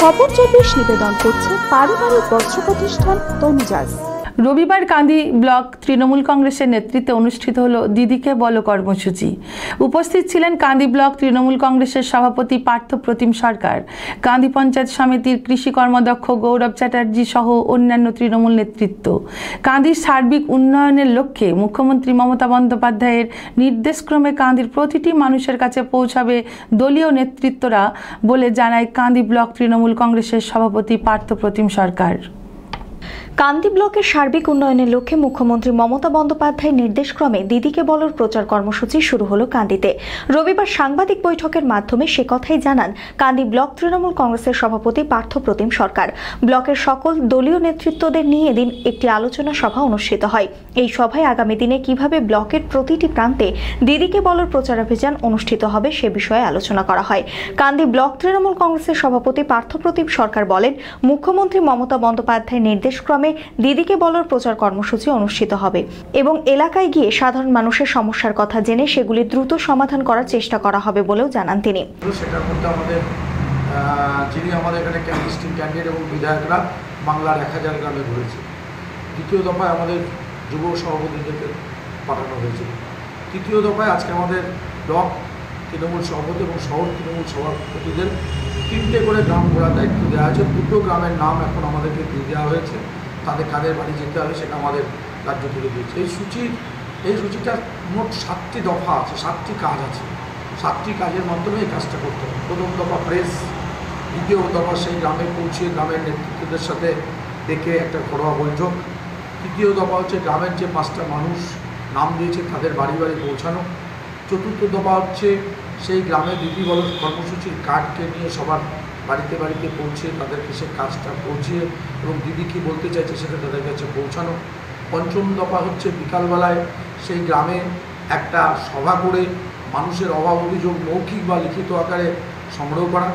খবর চব্বিশ নিবেদন করছে পারিবারিক বস্ত্র প্রতিষ্ঠান তনুজাজ রবিবার কান্দি ব্লক তৃণমূল কংগ্রেসের নেতৃত্বে অনুষ্ঠিত হল দিদিকে বল কর্মসূচি। উপস্থিত ছিলেন কান্দি ব্লক তৃণমূল কংগ্রেসের সভাপতি পার্থ প্রতিম সরকার। কান্দি পঞ্চায়েত সমিতির কৃষি কর্মদক্ষ গৌরব চ্যাটার্জি সহ অন্যান্য তৃণমূল নেতৃত্ব। কান্দির সার্বিক উন্নয়নের লক্ষ্যে মুখ্যমন্ত্রী মমতা বন্দ্যোপাধ্যায়ের নির্দেশক্রমে কান্দির প্রতিটি মানুষের কাছে পৌঁছাবে দলীয় নেতৃত্বরা বলে জানায় কান্দি ব্লক তৃণমূল কংগ্রেসের সভাপতি পার্থ প্রতিম সরকার। কান্দি ব্লকের সার্বিক উন্নয়নের লক্ষ্যে মুখ্যমন্ত্রী মমতা বন্দ্যোপাধ্যায়ের নির্দেশক্রমে দিদিকে বলর প্রচার কর্মসূচি শুরু হলো কান্দিতে। রবিবার সাংবাদিক বৈঠকের মাধ্যমে সে কথাই জানান, কান্দি ব্লক তৃণমূল কংগ্রেসের সভাপতি পার্থ প্রতিম সরকার। ব্লকের সকল দলীয় নেতৃত্বদের নিয়ে এদিন একটি আলোচনা সভা অনুষ্ঠিত হয়। এই সভায় আগামী দিনে কীভাবে ব্লকের প্রতিটি প্রান্তে দিদিকে বলর প্রচারাভিযান অনুষ্ঠিত হবে সে বিষয়ে আলোচনা করা হয়। কান্দি ব্লক তৃণমূল কংগ্রেসের সভাপতি পার্থ প্রতিম সরকার বলেন, মুখ্যমন্ত্রী মমতা বন্দ্যোপাধ্যায়ের নির্দেশক্রমে দিদিকে বলর প্রচার কর্মসূচি অনুষ্ঠিত হবে এবং এলাকায় গিয়ে সাধারণ মানুষের সমস্যার কথা জেনে সেগুলি দ্রুত সমাধান করার চেষ্টা করা হবে বলেও জানান তিনি। আমাদের যিনি আমাদের এখানে ডিস্ট্রিক্ট ক্যান্ডিডেট এবং বিধায়করা বাংলার এক হাজার গ্রামে ঘুরেছে। দ্বিতীয় দফায় আমাদের যুব সভাপতিদেরকে পাঠানো হয়েছে। তৃতীয় দফায় আজকে আমাদের ব্লক তৃণমূল সভাপতি এবং শহর তৃণমূল সভাপতিদের তিনটে করে গ্রাম ঘোরার দায়িত্ব দেওয়া হয়েছে। দুটো গ্রামের নাম এখন আমাদেরকে দিয়ে দেওয়া হয়েছে। তাদের কাদের বাড়ি যেতে হবে সেটা আমাদের রাজ্য থেকে দিয়েছে। এই সূচি, এই সূচিটা মোট সাতটি দফা আছে, সাতটি কাজ আছে। সাতটি কাজের মাধ্যমে এই কাজটা করতে হবে। প্রথম দফা প্রেস দ্বিতীয় দফা সেই গ্রামে পৌঁছে গ্রামের নেতৃত্বদের সাথে ডেকে একটা ঘরোয়া বৈঠক। তৃতীয় দফা হচ্ছে গ্রামের যে পাঁচটা মানুষ নাম দিয়েছে, তাদের বাড়ি বাড়ি পৌঁছানো। চতুর্থ দফা হচ্ছে সেই গ্রামে দিদি বল কর্মসূচির কার্ডকে নিয়ে সবার বাড়িতে বাড়িতে পৌঁছে তাদেরকে সে কাজটা পৌঁছিয়ে এবং দিদি কী বলতে চাইছে সেটা তাদের কাছে পৌঁছানো। পঞ্চম দফা হচ্ছে বিকালবেলায় সেই গ্রামে একটা সভা করে মানুষের অভাব অভিযোগ মৌখিক বা লিখিত আকারে সংগ্রহ করা।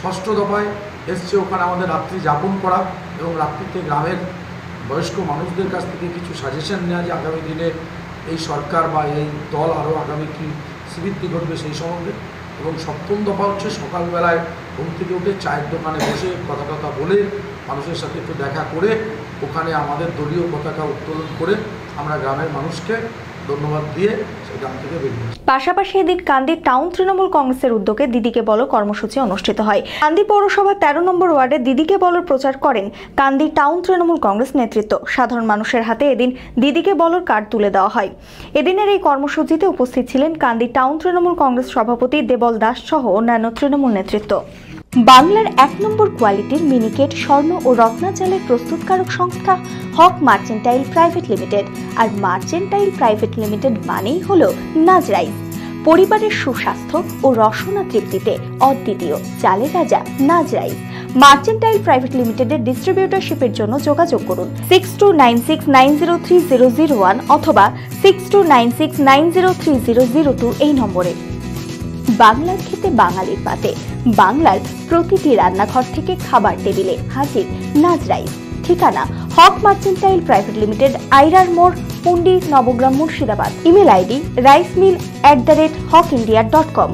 ষষ্ঠ দফায় এসছে ওখানে আমাদের রাত্রি যাপন করা এবং রাত্রিতে গ্রামের বয়স্ক মানুষদের কাছ থেকে কিছু সাজেশন নেওয়া যে আগামী দিনে এই সরকার বা এই দল আরও আগামী কী শ্রীবৃদ্ধি ঘটবে সেই সম্বন্ধে। এবং সপ্তম দফা হচ্ছে সকালবেলায় ঘুম থেকে উঠে চায়ের দোকানে বসে কথা কথা বলে মানুষের সাথে একটু দেখা করে ওখানে আমাদের দলীয় পতাকা উত্তোলন করে আমরা গ্রামের মানুষকে ধন্যবাদ দিয়ে গ্রাম থেকে বেরিয়ে। পাশাপাশি এদিন কান্দি টাউন তৃণমূল কংগ্রেসের উদ্যোগে দিদিকে বলো কর্মসূচি অনুষ্ঠিত হয়। কান্দি পৌরসভা তেরো নম্বর ওয়ার্ডে দিদিকে বলর প্রচার করেন কান্দি টাউন তৃণমূল কংগ্রেস নেতৃত্ব। সাধারণ মানুষের হাতে এদিন দিদিকে বলর কার্ড তুলে দেওয়া হয়। এদিনের এই কর্মসূচিতে উপস্থিত ছিলেন কান্দি টাউন তৃণমূল কংগ্রেস সভাপতি দেবল দাস সহ অন্যান্য তৃণমূল নেতৃত্ব। বাংলার এক নম্বর কোয়ালিটির মিনিকেট, স্বর্ণ ও রত্নাচালের প্রস্তুতকারক সংস্থা হক মার্চেন্টাইল প্রাইভেট লিমিটেড। আর মার্চেন্টাইল প্রাইভেট লিমিটেড মানেই হলো নাজ রাইস। পরিবারের সুস্বাস্থ্য ও রসনা তৃপ্তিতে অদ্বিতীয় চালের রাজা নাজ রাইস। মার্চেন্টাইল প্রাইভেট লিমিটেডের ডিস্ট্রিবিউটরশিপের জন্য যোগাযোগ করুন six two nine six nine zero three zero zero one অথবা six two nine six nine zero three zero zero two এই নম্বরে। বাংলার খেতে বাঙালির পাতে। বাংলার প্রতিটি রান্নাঘর থেকে খাবার টেবিলে হাজির নাজ রাইস ঠিকানা, হক মার্চেন্টাইল প্রাইভেট লিমিটেড, আইরার মোড়, Pundi, Nabagram, Murshidabad. Email ID, rice mill at the rate Haque India dot com